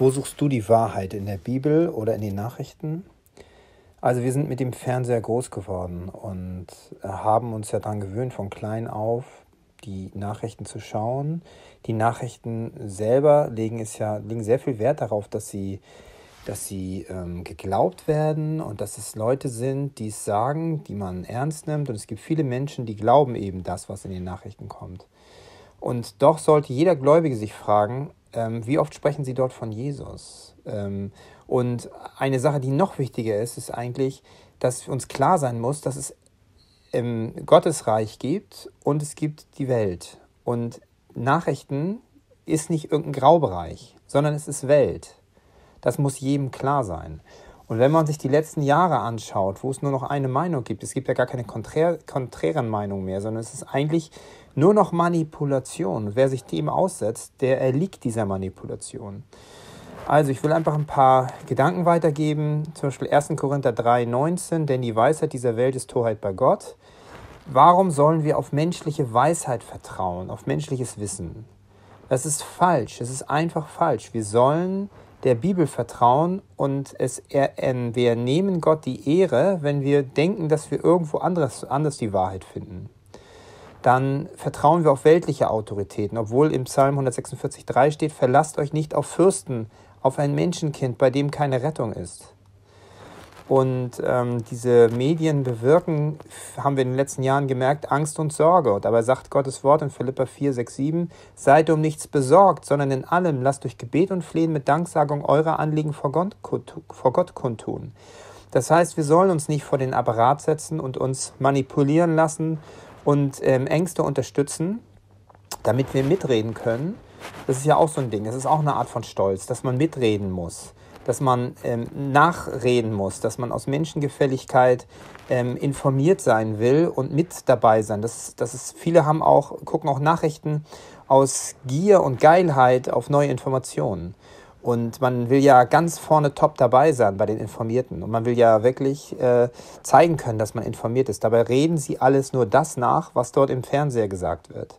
Wo suchst du die Wahrheit? In der Bibel oder in den Nachrichten? Also wir sind mit dem Fernseher groß geworden und haben uns ja daran gewöhnt, von klein auf die Nachrichten zu schauen. Die Nachrichten selber legen es ja, legen sehr viel Wert darauf, dass sie, dass sie ähm, geglaubt werden und dass es Leute sind, die es sagen, die man ernst nimmt. Und es gibt viele Menschen, die glauben eben das, was in den Nachrichten kommt. Und doch sollte jeder Gläubige sich fragen, ähm, wie oft sprechen Sie dort von Jesus? Ähm, und eine Sache, die noch wichtiger ist, ist eigentlich, dass uns klar sein muss, dass es im Gottesreich gibt und es gibt die Welt. Und Nachrichten ist nicht irgendein Graubereich, sondern es ist Welt. Das muss jedem klar sein. Und wenn man sich die letzten Jahre anschaut, wo es nur noch eine Meinung gibt, es gibt ja gar keine konträ konträren Meinungen mehr, sondern es ist eigentlich nur noch Manipulation. Wer sich dem aussetzt, der erliegt dieser Manipulation. Also ich will einfach ein paar Gedanken weitergeben, zum Beispiel 1. Korinther 3, 19, denn die Weisheit dieser Welt ist Torheit bei Gott. Warum sollen wir auf menschliche Weisheit vertrauen, auf menschliches Wissen? Das ist falsch, es ist einfach falsch. Wir sollen der Bibel vertrauen und es, wir nehmen Gott die Ehre, wenn wir denken, dass wir irgendwo anderes, anders die Wahrheit finden dann vertrauen wir auf weltliche Autoritäten, obwohl im Psalm 146,3 steht, verlasst euch nicht auf Fürsten, auf ein Menschenkind, bei dem keine Rettung ist. Und ähm, diese Medien bewirken, haben wir in den letzten Jahren gemerkt, Angst und Sorge. Und dabei sagt Gottes Wort in Philippa 4, 6, 7, seid um nichts besorgt, sondern in allem lasst durch Gebet und Flehen mit Danksagung eure Anliegen vor Gott, vor Gott kundtun. Das heißt, wir sollen uns nicht vor den Apparat setzen und uns manipulieren lassen und ähm, Ängste unterstützen, damit wir mitreden können. Das ist ja auch so ein Ding. Das ist auch eine Art von Stolz, dass man mitreden muss, dass man ähm, nachreden muss, dass man aus Menschengefälligkeit ähm, informiert sein will und mit dabei sein. Das, das ist, viele haben auch, gucken auch Nachrichten aus Gier und Geilheit auf neue Informationen. Und man will ja ganz vorne top dabei sein bei den Informierten. Und man will ja wirklich äh, zeigen können, dass man informiert ist. Dabei reden sie alles nur das nach, was dort im Fernseher gesagt wird.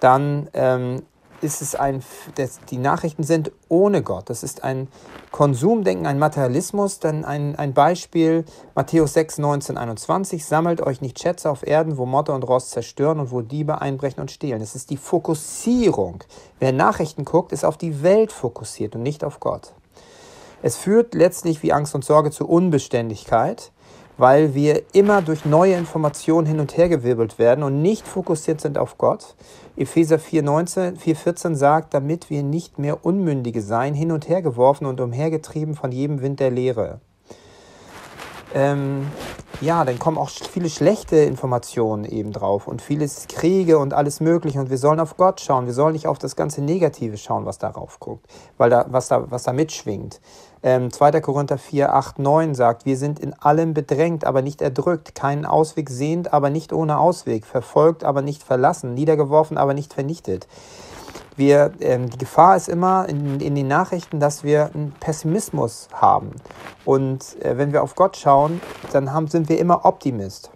Dann ähm, ist es ein, das, die Nachrichten sind ohne Gott. Das ist ein Konsumdenken, ein Materialismus. Dann ein, ein Beispiel, Matthäus 6, 19, 21. Sammelt euch nicht Schätze auf Erden, wo Motte und Rost zerstören und wo Diebe einbrechen und stehlen. Es ist die Fokussierung. Wer Nachrichten guckt, ist auf die Welt fokussiert und nicht auf Gott. Es führt letztlich wie Angst und Sorge zu Unbeständigkeit weil wir immer durch neue Informationen hin und her gewirbelt werden und nicht fokussiert sind auf Gott. Epheser 4,14 sagt, damit wir nicht mehr Unmündige sein, hin und her geworfen und umhergetrieben von jedem Wind der Lehre. Ähm, ja, dann kommen auch viele schlechte Informationen eben drauf und vieles Kriege und alles Mögliche. Und wir sollen auf Gott schauen. Wir sollen nicht auf das ganze Negative schauen, was darauf guckt, weil da, was, da, was da mitschwingt. Ähm, 2. Korinther 4, 8, 9 sagt, wir sind in allem bedrängt, aber nicht erdrückt, keinen Ausweg sehend, aber nicht ohne Ausweg, verfolgt, aber nicht verlassen, niedergeworfen, aber nicht vernichtet. Wir, ähm, die Gefahr ist immer in, in den Nachrichten, dass wir einen Pessimismus haben. Und äh, wenn wir auf Gott schauen, dann haben, sind wir immer Optimist.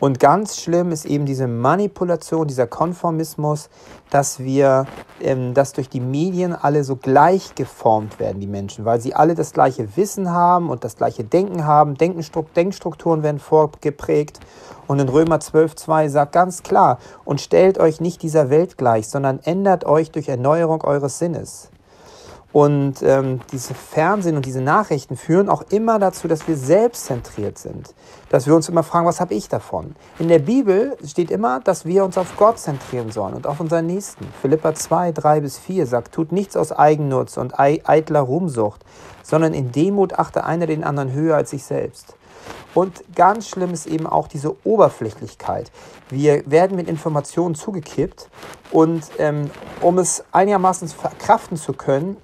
Und ganz schlimm ist eben diese Manipulation, dieser Konformismus, dass wir, ähm, dass durch die Medien alle so gleich geformt werden, die Menschen, weil sie alle das gleiche Wissen haben und das gleiche Denken haben. Denkstrukturen werden vorgeprägt. Und in Römer 12,2 sagt ganz klar, und stellt euch nicht dieser Welt gleich, sondern ändert euch durch Erneuerung eures Sinnes. Und ähm, diese Fernsehen und diese Nachrichten führen auch immer dazu, dass wir selbstzentriert sind. Dass wir uns immer fragen, was habe ich davon? In der Bibel steht immer, dass wir uns auf Gott zentrieren sollen und auf unseren Nächsten. Philippa 2, 3 bis 4 sagt, tut nichts aus Eigennutz und eitler Ruhmsucht, sondern in Demut achte einer den anderen höher als sich selbst. Und ganz schlimm ist eben auch diese Oberflächlichkeit. Wir werden mit Informationen zugekippt und ähm, um es einigermaßen verkraften zu können,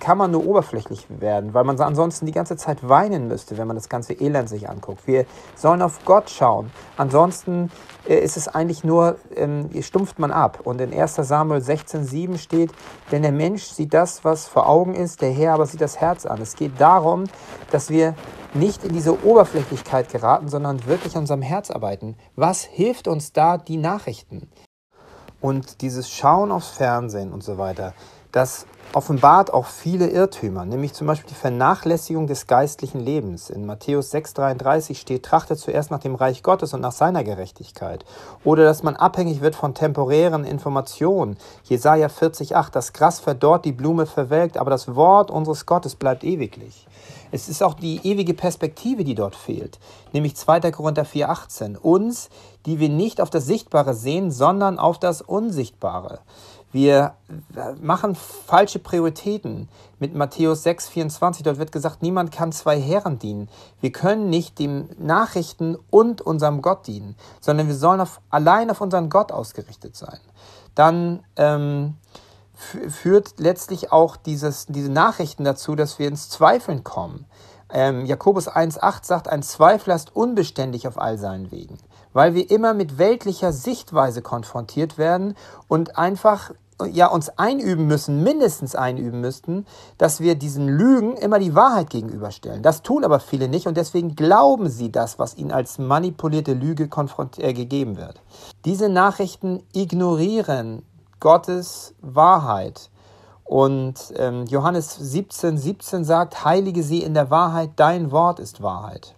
kann man nur oberflächlich werden, weil man ansonsten die ganze Zeit weinen müsste, wenn man das ganze Elend sich anguckt. Wir sollen auf Gott schauen. Ansonsten äh, ist es eigentlich nur, ähm, stumpft man ab. Und in 1 Samuel 16,7 steht, denn der Mensch sieht das, was vor Augen ist, der Herr aber sieht das Herz an. Es geht darum, dass wir nicht in diese Oberflächlichkeit geraten, sondern wirklich an unserem Herz arbeiten. Was hilft uns da die Nachrichten? Und dieses Schauen aufs Fernsehen und so weiter, Das offenbart auch viele Irrtümer, nämlich zum Beispiel die Vernachlässigung des geistlichen Lebens. In Matthäus 6,33 steht, trachtet zuerst nach dem Reich Gottes und nach seiner Gerechtigkeit. Oder dass man abhängig wird von temporären Informationen. Jesaja 40,8, das Gras verdorrt, die Blume verwelkt, aber das Wort unseres Gottes bleibt ewiglich. Es ist auch die ewige Perspektive, die dort fehlt, nämlich 2. Korinther 4,18. Uns, die wir nicht auf das Sichtbare sehen, sondern auf das Unsichtbare. Wir machen falsche Prioritäten. Mit Matthäus 6, 24, dort wird gesagt, niemand kann zwei Herren dienen. Wir können nicht dem Nachrichten und unserem Gott dienen, sondern wir sollen auf, allein auf unseren Gott ausgerichtet sein. Dann ähm, führt letztlich auch dieses, diese Nachrichten dazu, dass wir ins Zweifeln kommen. Ähm, Jakobus 1,8 sagt, ein Zweifler ist unbeständig auf all seinen Wegen weil wir immer mit weltlicher Sichtweise konfrontiert werden und einfach ja, uns einüben müssen, mindestens einüben müssten, dass wir diesen Lügen immer die Wahrheit gegenüberstellen. Das tun aber viele nicht und deswegen glauben sie das, was ihnen als manipulierte Lüge äh, gegeben wird. Diese Nachrichten ignorieren Gottes Wahrheit. Und ähm, Johannes 17, 17 sagt, heilige sie in der Wahrheit, dein Wort ist Wahrheit.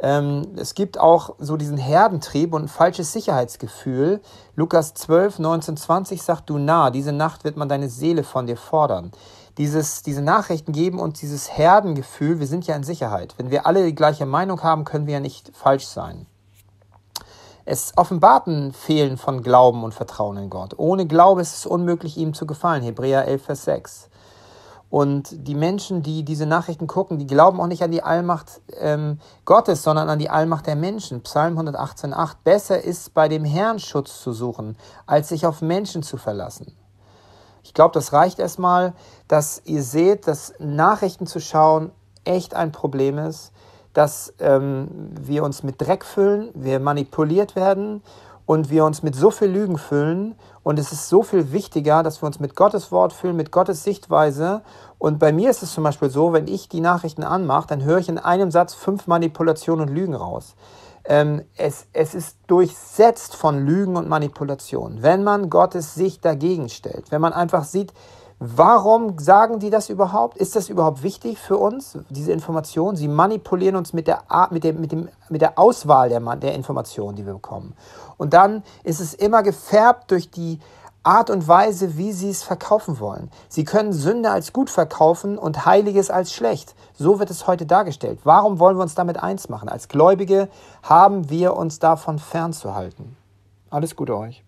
Ähm, es gibt auch so diesen Herdentrieb und ein falsches Sicherheitsgefühl. Lukas 12, 19, 20 sagt, du nah, diese Nacht wird man deine Seele von dir fordern. Dieses, diese Nachrichten geben uns dieses Herdengefühl, wir sind ja in Sicherheit. Wenn wir alle die gleiche Meinung haben, können wir ja nicht falsch sein. Es offenbart ein Fehlen von Glauben und Vertrauen in Gott. Ohne Glaube ist es unmöglich, ihm zu gefallen. Hebräer 11, Vers 6. Und die Menschen, die diese Nachrichten gucken, die glauben auch nicht an die Allmacht ähm, Gottes, sondern an die Allmacht der Menschen. Psalm 118,8. Besser ist bei dem Herrn Schutz zu suchen, als sich auf Menschen zu verlassen. Ich glaube, das reicht erstmal, dass ihr seht, dass Nachrichten zu schauen echt ein Problem ist, dass ähm, wir uns mit Dreck füllen, wir manipuliert werden und wir uns mit so viel Lügen füllen. Und es ist so viel wichtiger, dass wir uns mit Gottes Wort füllen, mit Gottes Sichtweise. Und bei mir ist es zum Beispiel so, wenn ich die Nachrichten anmache, dann höre ich in einem Satz fünf Manipulationen und Lügen raus. Ähm, es, es ist durchsetzt von Lügen und Manipulationen. Wenn man Gottes Sicht dagegen stellt, wenn man einfach sieht, Warum sagen die das überhaupt? Ist das überhaupt wichtig für uns, diese Information? Sie manipulieren uns mit der, Art, mit dem, mit dem, mit der Auswahl der, der Informationen, die wir bekommen. Und dann ist es immer gefärbt durch die Art und Weise, wie sie es verkaufen wollen. Sie können Sünde als gut verkaufen und Heiliges als schlecht. So wird es heute dargestellt. Warum wollen wir uns damit eins machen? Als Gläubige haben wir uns davon fernzuhalten. Alles Gute euch.